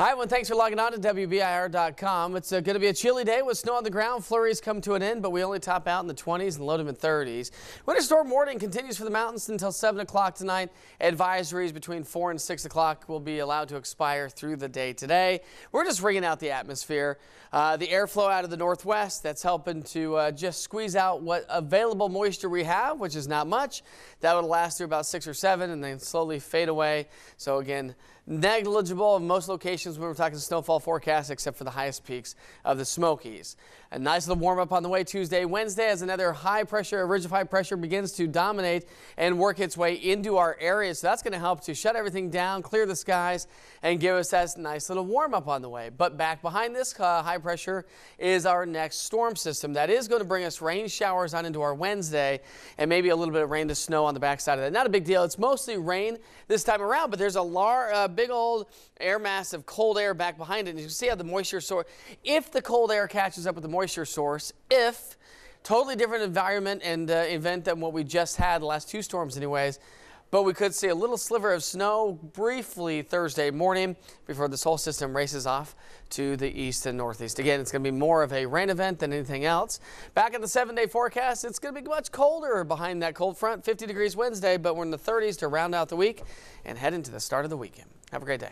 Hi, everyone. Thanks for logging on to WBIR.com. It's uh, going to be a chilly day with snow on the ground. Flurries come to an end, but we only top out in the 20s and low to mid 30s. Winter storm warning continues for the mountains until 7 o'clock tonight. Advisories between 4 and 6 o'clock will be allowed to expire through the day today. We're just wringing out the atmosphere. Uh, the airflow out of the northwest that's helping to uh, just squeeze out what available moisture we have, which is not much. That would last through about 6 or 7 and then slowly fade away. So again, negligible in most locations when we're talking snowfall forecast, except for the highest peaks of the Smokies. A nice little warm up on the way Tuesday, Wednesday as another high pressure, ridge of high pressure begins to dominate and work its way into our area. So that's going to help to shut everything down, clear the skies, and give us that nice little warm up on the way. But back behind this uh, high pressure is our next storm system that is going to bring us rain showers on into our Wednesday and maybe a little bit of rain to snow on the backside of that. Not a big deal. It's mostly rain this time around, but there's a large, uh, big old air mass of cold air back behind it. And you can see how the moisture source, if the cold air catches up with the moisture source, if totally different environment and uh, event than what we just had the last two storms anyways, but we could see a little sliver of snow briefly Thursday morning before this whole system races off to the east and northeast. Again, it's going to be more of a rain event than anything else. Back in the seven day forecast, it's going to be much colder behind that cold front, 50 degrees Wednesday, but we're in the 30s to round out the week and head into the start of the weekend. Have a great day.